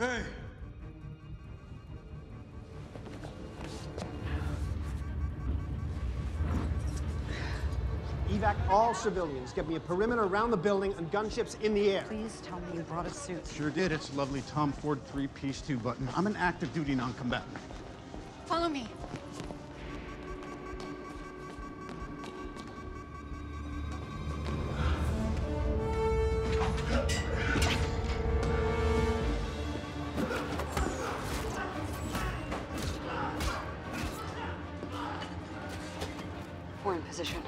Hey! Evac all civilians. Get me a perimeter around the building and gunships in the air. Please tell me you brought a suit. Sure did. It's a lovely Tom Ford three-piece two button. I'm an active duty non-combatant. Follow me. position.